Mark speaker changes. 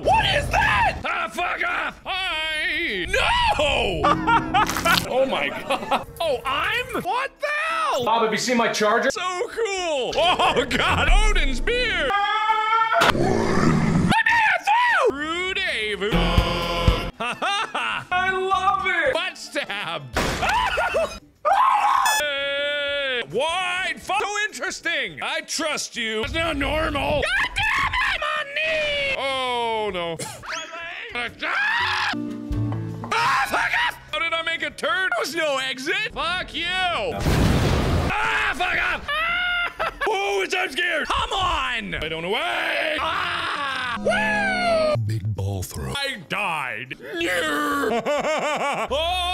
Speaker 1: What is that? Ah, fuck off! Hi! No! oh my god. Oh, I'm? What the hell? Bob, have you seen my charger? So cool! Oh god, Odin's beard! Rude ha! I love it! Butt stab! Why? Wide, so interesting! I trust you. It's not normal no. Ah! Ah, fuck off! How did I make a turn? There was no exit. Fuck you. Ah, fuck off. Ah! Oh, I'm scared. Come on. I don't know way. Ah! Woo!
Speaker 2: Big ball throw.
Speaker 1: I died. oh!